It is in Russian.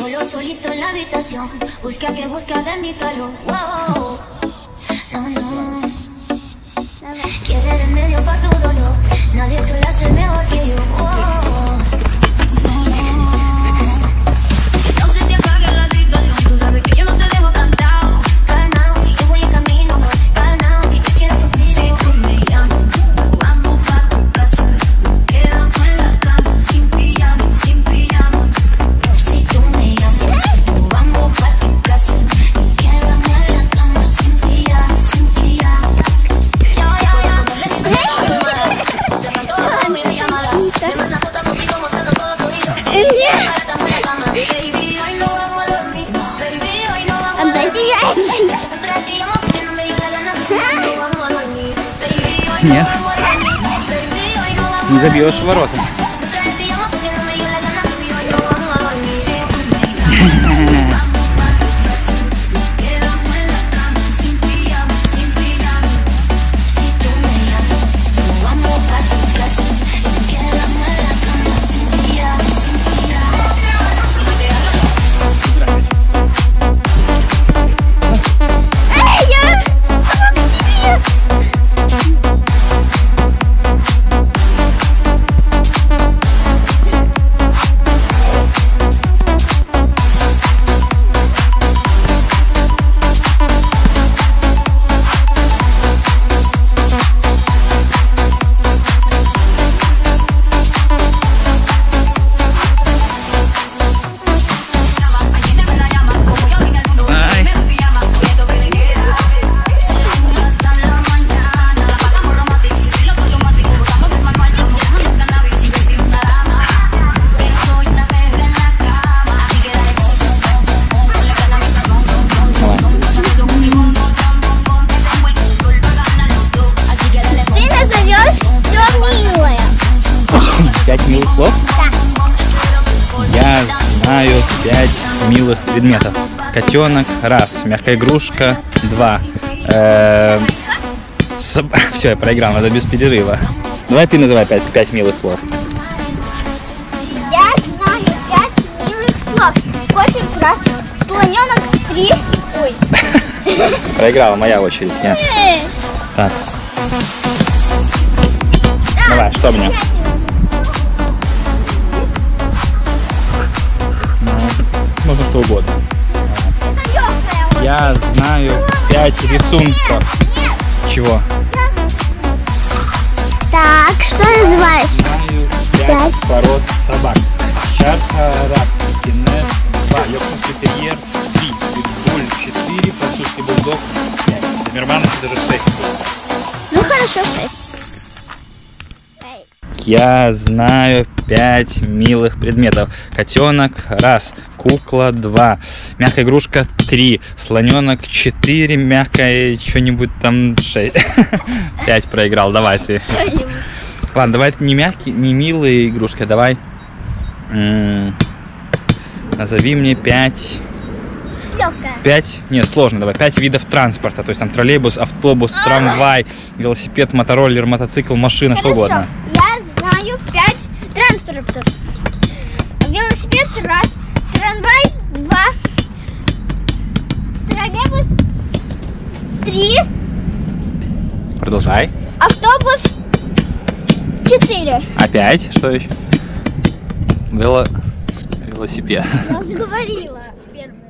Solo solito en la habitación, busca que busca de mi calor. Wow. No, no. Quiere remedio para tu dolor. Nadie te lo hace mejor que yo. Wow. Нет. Не забьешь ворота. Слов? Я знаю пять милых предметов. Котенок, раз. Мягкая игрушка, два. Все, я проиграл, надо без перерыва. Давай ты называй пять, пять милых слов. Я знаю пять милых слов. Котик раз, слоненок три. Ой. Проиграла, моя очередь. Эй. Так. Давай, что мне? я знаю пять рисунков. Чего? Так, что называешь? Знаю 5, 5. пород собак. Шархарак, Кеннес 2, Йокунский терьер 3, Питбуль 4, Французский бульдог 5. Доберманов даже 6 было. Ну хорошо, шесть. Я знаю пять милых предметов. Котенок раз, кукла два, мягкая игрушка три, слоненок четыре, мягкая что-нибудь там шесть. Пять проиграл, давай ты. Ладно, давай не мягкие, не милые игрушки, а давай. Назови мне пять. Легкая. Пять. Нет, сложно, давай. Пять видов транспорта. То есть там троллейбус, автобус, трамвай, велосипед, мотороллер, мотоцикл, машина, что Хорошо. угодно. Я знаю пять транспортов. Велосипед раз, трамвай два, троллейбус три, Продолжай. автобус четыре. Опять? Что еще? Вело... Велосипед. Я уже говорила первое.